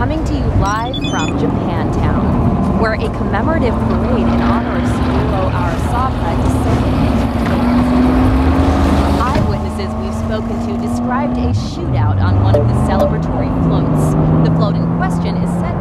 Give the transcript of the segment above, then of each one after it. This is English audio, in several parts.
coming to you live from Japantown, where a commemorative parade in honor of Saburo Arasaka descended. Eyewitnesses we've spoken to described a shootout on one of the celebratory floats. The float in question is said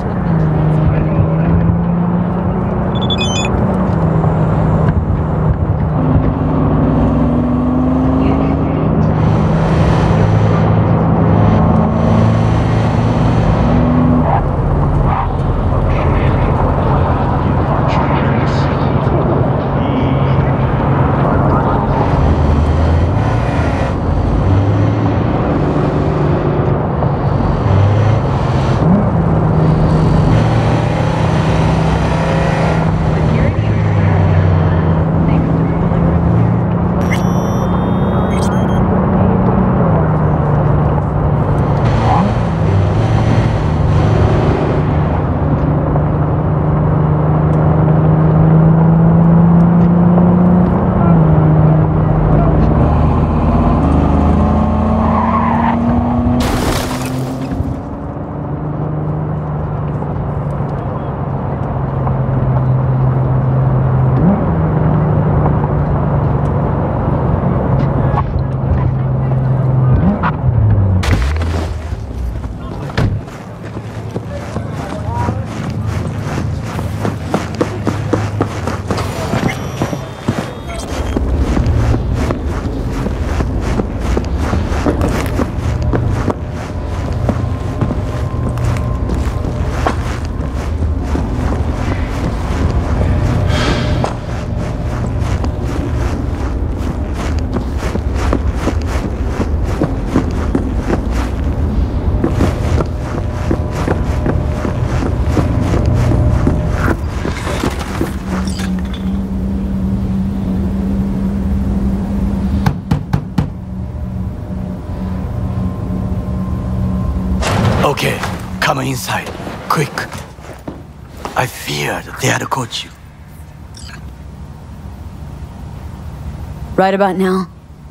caught you. Right about now,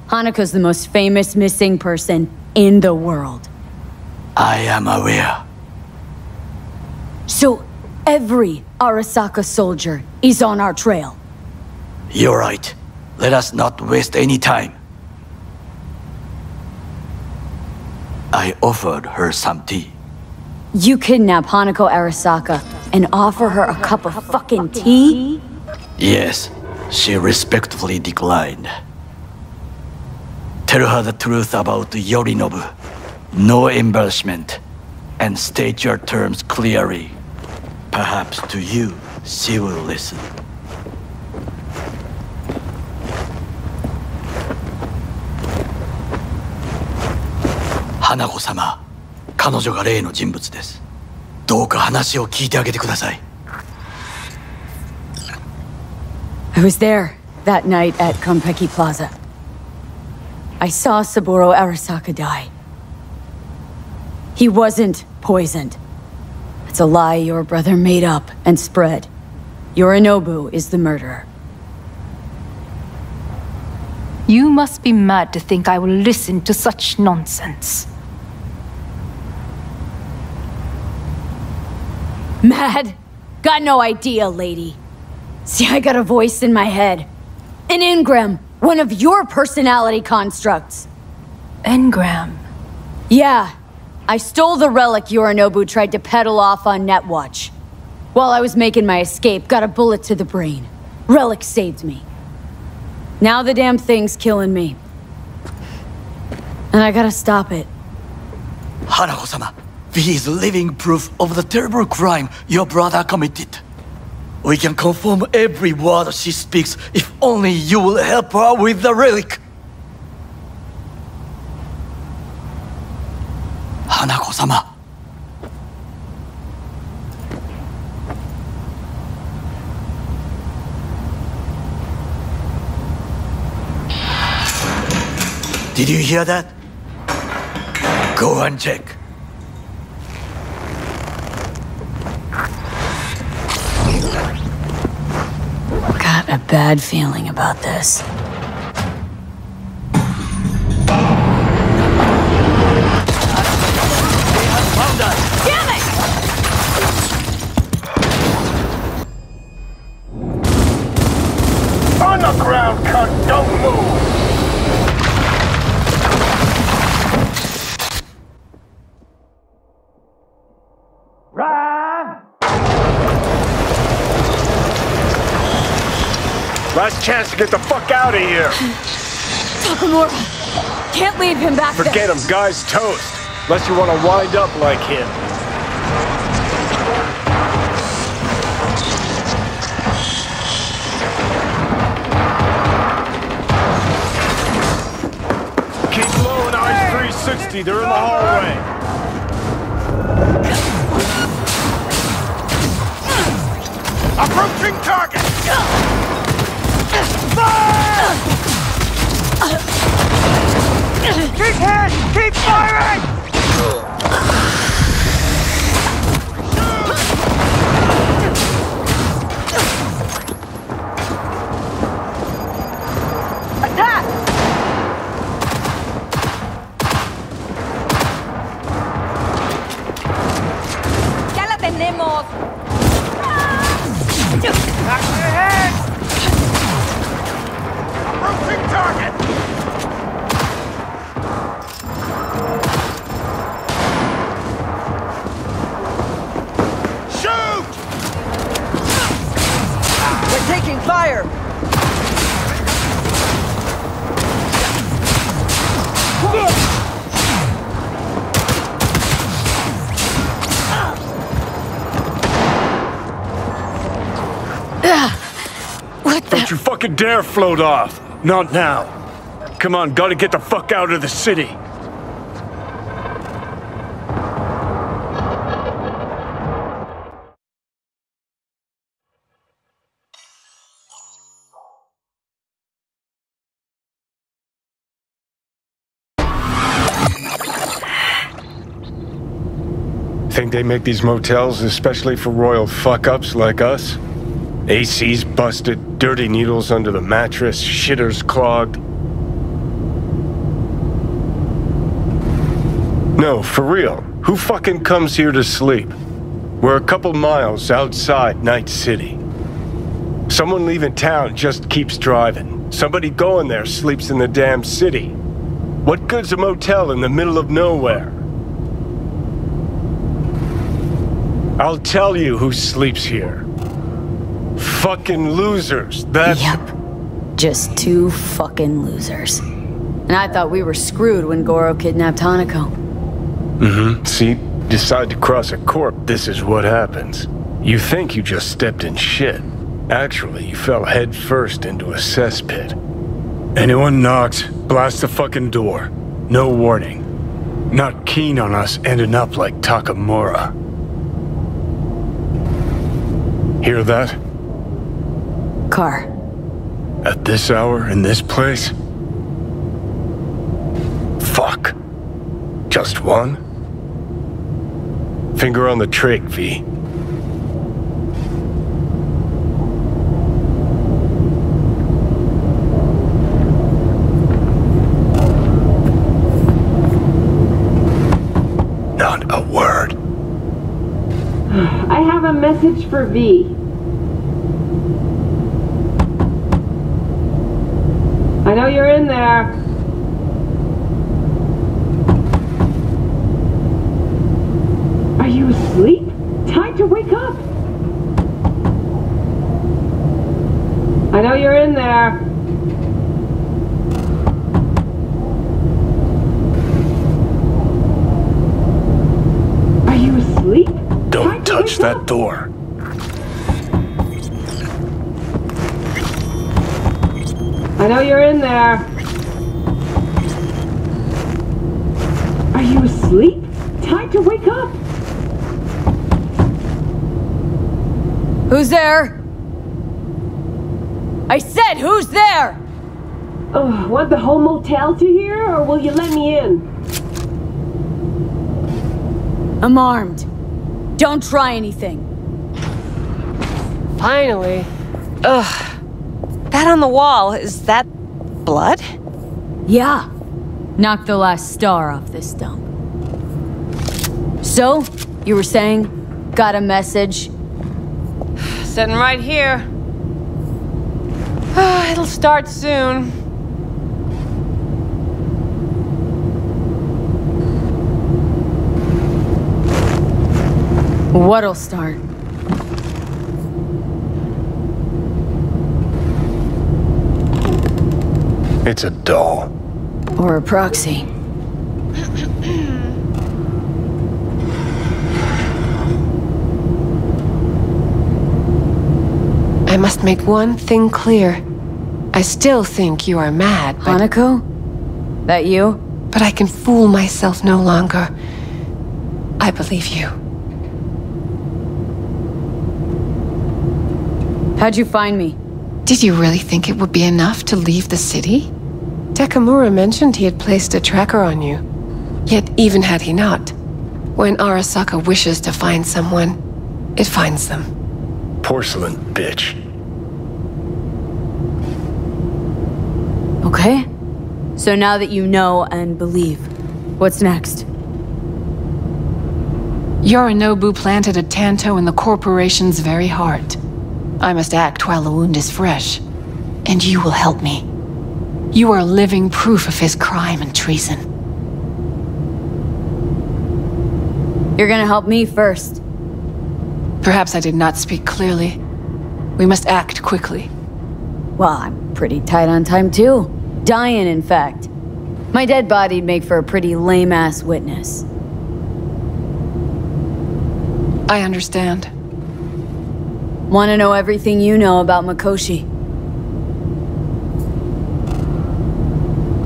Hanako's the most famous missing person in the world. I am aware. So every Arasaka soldier is on our trail. You're right. Let us not waste any time. I offered her some tea. You kidnap Hanako Arasaka and offer her a cup of fucking tea? Yes, she respectfully declined. Tell her the truth about Yorinobu. No embellishment. And state your terms clearly. Perhaps to you, she will listen. 花子様彼女が例の人物です どうか話を聞いてあげてください I was there that night at Konpeki Plaza. I saw Saburo Arasaka die. He wasn't poisoned. It's a lie your brother made up and spread. Yorinobu is the murderer. You must be mad to think I will listen to such nonsense. Mad? Got no idea, lady. See, I got a voice in my head. An engram, one of your personality constructs. Engram? Yeah. I stole the relic Yorinobu tried to peddle off on Netwatch. While I was making my escape, got a bullet to the brain. Relic saved me. Now the damn thing's killing me. And I gotta stop it. Hanako-sama, he is living proof of the terrible crime your brother committed. We can confirm every word she speaks if only you will help her with the relic. Hanako-sama. Did you hear that? Go and check. Got a bad feeling about this. Chance to get the fuck out of here. Takamura! Can't leave him back Forget there! him, guy's toast. Unless you want to wind up like him. Keep low and eyes 360. They're in the hallway. Approaching target! Keep hit! Keep firing! Don't you fucking dare float off! Not now! Come on, gotta get the fuck out of the city! Think they make these motels especially for royal fuck-ups like us? AC's busted, dirty needles under the mattress, shitters clogged. No, for real. Who fucking comes here to sleep? We're a couple miles outside Night City. Someone leaving town just keeps driving. Somebody going there sleeps in the damn city. What good's a motel in the middle of nowhere? I'll tell you who sleeps here. Fucking losers. That's Yep. Just two fucking losers. And I thought we were screwed when Goro kidnapped Hanako. Mm hmm. See, decide to cross a corp, this is what happens. You think you just stepped in shit. Actually, you fell head first into a cesspit. Anyone knocks, blast the fucking door. No warning. Not keen on us ending up like Takamura. Hear that? Car. At this hour, in this place? Fuck. Just one? Finger on the trig, V. Not a word. I have a message for V. I know Oh, you're in there. Are you asleep? Time to wake up. I know you're in there. Are you asleep? Don't to touch wake that up. door. I know you're in there. Are you asleep? Time to wake up. Who's there? I said, who's there? Oh, want the whole motel to hear, or will you let me in? I'm armed. Don't try anything. Finally. Ugh. That on the wall, is that blood? Yeah. Knock the last star off this dump. So, you were saying, got a message? Sitting right here. It'll start soon. What'll start? It's a doll. Or a proxy. I must make one thing clear. I still think you are mad, but, Hanako? That you? but I can fool myself no longer. I believe you. How'd you find me? Did you really think it would be enough to leave the city? Takamura mentioned he had placed a tracker on you. Yet even had he not, when Arasaka wishes to find someone, it finds them. Porcelain bitch. Okay. So now that you know and believe, what's next? Yorinobu planted a Tanto in the corporation's very heart. I must act while the wound is fresh. And you will help me. You are living proof of his crime and treason. You're gonna help me first. Perhaps I did not speak clearly. We must act quickly. Well, I'm pretty tight on time too. Dying, in fact. My dead body'd make for a pretty lame ass witness. I understand. Want to know everything you know about Mikoshi?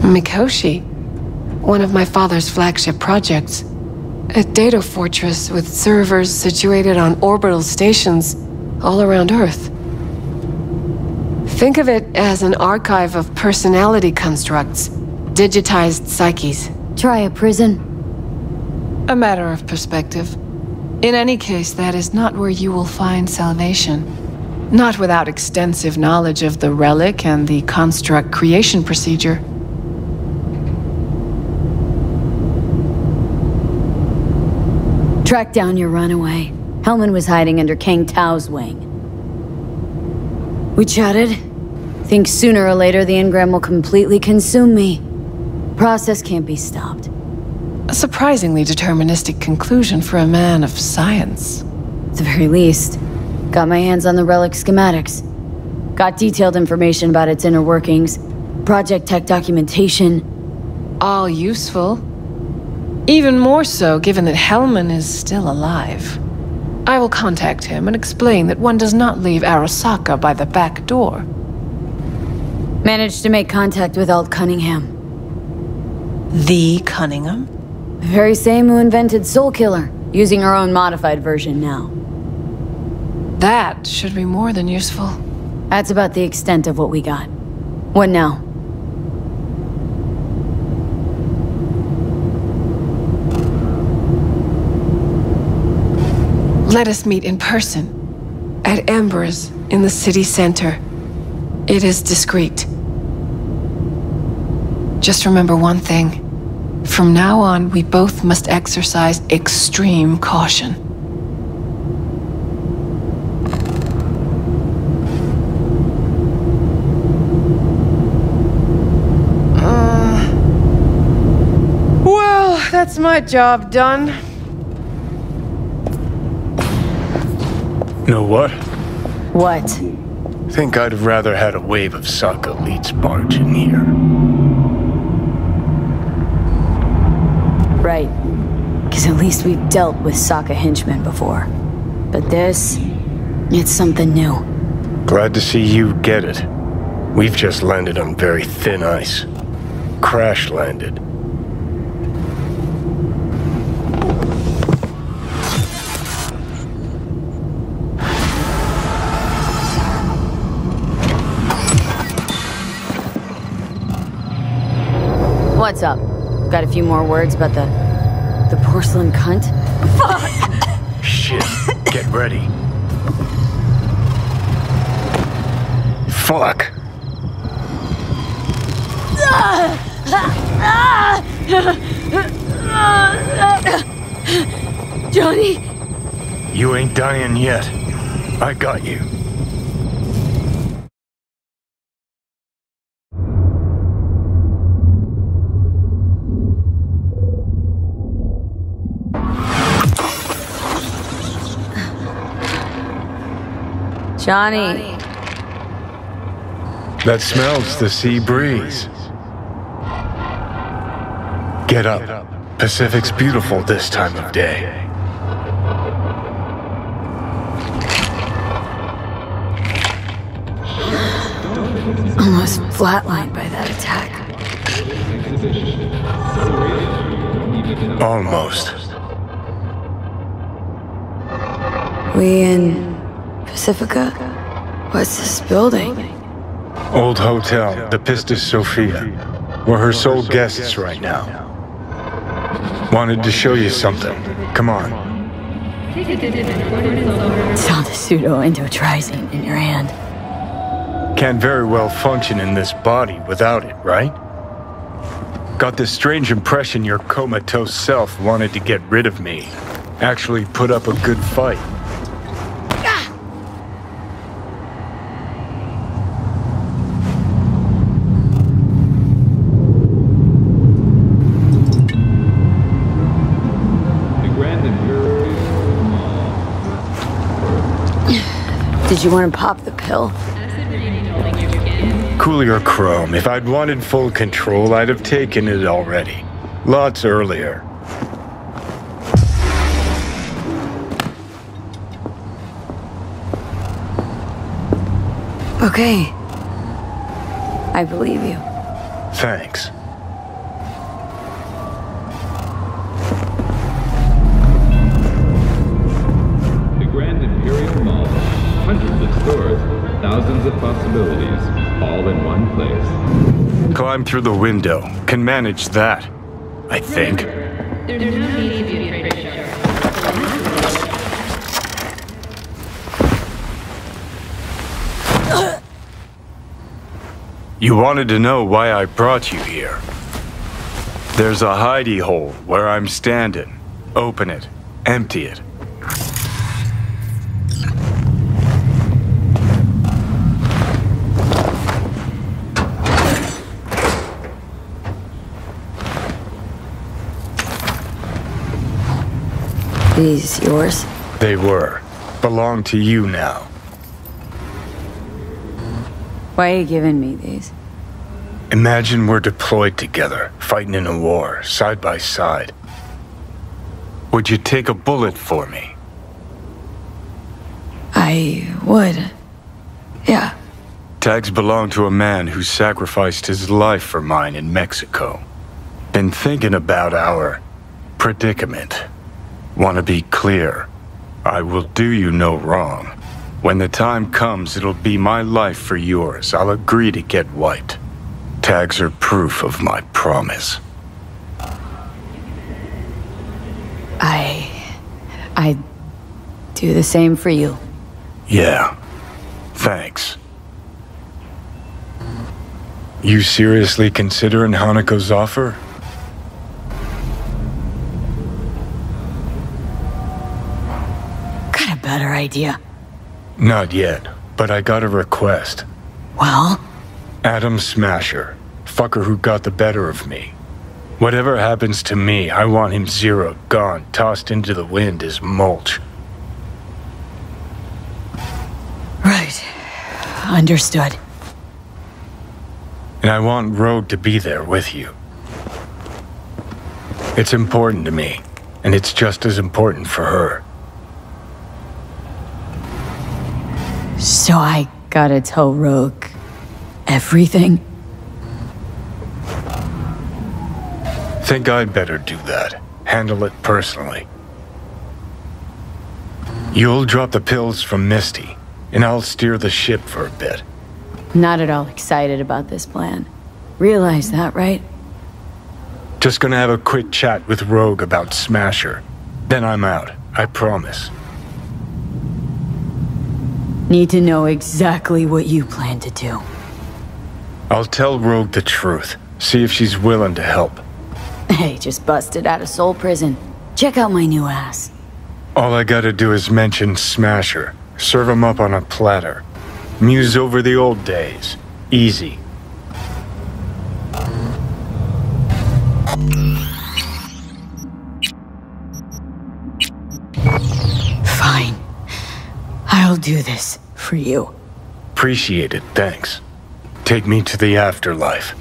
Mikoshi, one of my father's flagship projects. A data fortress with servers situated on orbital stations all around Earth. Think of it as an archive of personality constructs, digitized psyches. Try a prison. A matter of perspective. In any case, that is not where you will find salvation. Not without extensive knowledge of the relic and the construct creation procedure. Track down your runaway. Hellman was hiding under Kang Tao's wing. We chatted. Think sooner or later the engram will completely consume me. Process can't be stopped. A surprisingly deterministic conclusion for a man of science. At the very least. Got my hands on the relic schematics. Got detailed information about its inner workings. Project tech documentation. All useful. Even more so given that Hellman is still alive. I will contact him and explain that one does not leave Arasaka by the back door. Managed to make contact with Alt Cunningham. The Cunningham? The very same who invented Soulkiller, using our own modified version now. That should be more than useful. That's about the extent of what we got. What now? Let us meet in person. At Amber's, in the city center. It is discreet. Just remember one thing. From now on, we both must exercise extreme caution. Uh, well, that's my job done. Know what? What? Think I'd have rather had a wave of Saka elites barge in here. Right. Because at least we've dealt with Saka henchmen before. But this, it's something new. Glad to see you get it. We've just landed on very thin ice. Crash landed. Got a few more words about the... the porcelain cunt? Fuck! Shit. Get ready. Fuck. Johnny! You ain't dying yet. I got you. Johnny. That smells the sea breeze. Get up. Pacific's beautiful this time of day. Almost flatlined by that attack. Almost. We in Pacifica? What's this building? Old hotel, the Pistis Sophia. We're her sole guests right now. Wanted to show you something. Come on. Saw the pseudo-endotrizine in your hand. Can't very well function in this body without it, right? Got this strange impression your comatose self wanted to get rid of me. Actually put up a good fight. Did you want to pop the pill? Coolier Chrome, if I'd wanted full control, I'd have taken it already. Lots earlier. Okay. I believe you. Thanks. Climb through the window. Can manage that. I think. You wanted to know why I brought you here. There's a hidey hole where I'm standing. Open it. Empty it. These yours? They were. Belong to you now. Why are you giving me these? Imagine we're deployed together, fighting in a war, side by side. Would you take a bullet for me? I would. Yeah. Tags belong to a man who sacrificed his life for mine in Mexico. Been thinking about our predicament. Want to be clear. I will do you no wrong. When the time comes, it'll be my life for yours. I'll agree to get white. Tags are proof of my promise. I. I'd do the same for you. Yeah. Thanks. You seriously considering Hanako's offer? Idea. Not yet, but I got a request. Well, Adam Smasher. Fucker who got the better of me. Whatever happens to me, I want him zeroed, gone, tossed into the wind as mulch. right. Understood. And I want Rogue to be there with you. It's important to me, and it's just as important for her. So I gotta tell Rogue everything? Think I'd better do that. Handle it personally. You'll drop the pills from Misty, and I'll steer the ship for a bit. Not at all excited about this plan. Realize that, right? Just gonna have a quick chat with Rogue about Smasher. Then I'm out, I promise. Need to know exactly what you plan to do. I'll tell Rogue the truth, see if she's willing to help. Hey, just busted out of soul prison. Check out my new ass. All I gotta do is mention Smasher, serve him up on a platter. Muse over the old days. Easy. I'll do this for you. Appreciate it, thanks. Take me to the afterlife.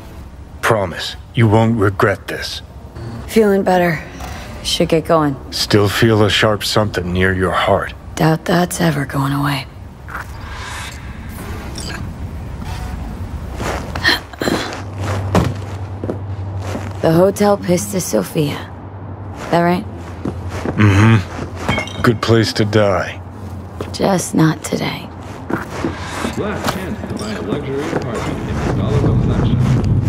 Promise, you won't regret this. Feeling better. Should get going. Still feel a sharp something near your heart. Doubt that's ever going away. The Hotel Pistis Sophia. That right? Mm-hmm. Good place to die. Just not today. Last chance to buy a luxury apartment in the dollars of